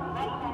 Thank you.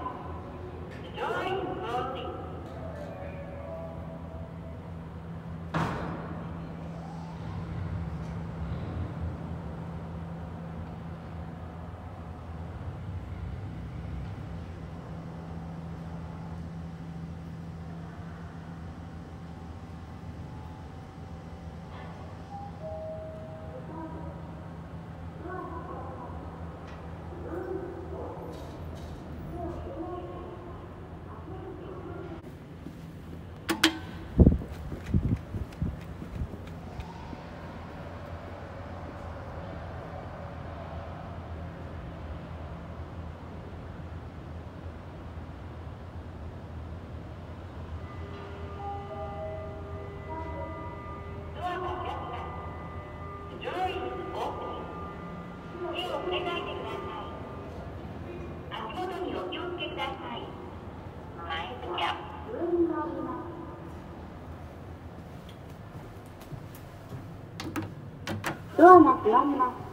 ドアが閉まります。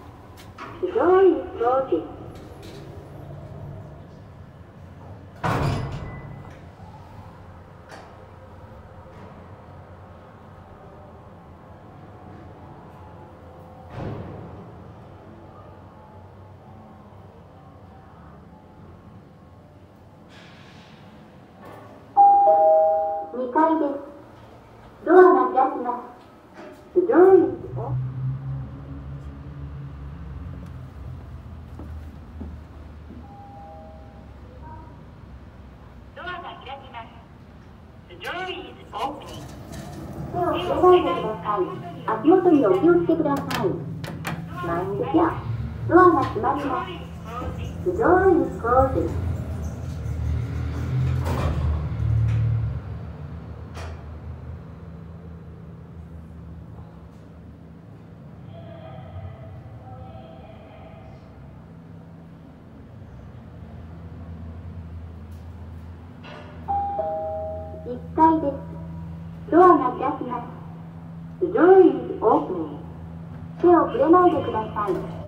非常に大きい。2階です。ドアが開きます。The door is open. 手を触らないでください。足元にお気をつけください。満員ですよ。ドアが閉まります。The door is closing. 1階です。ドアが開きます。The door is opening. 手を触れないでください。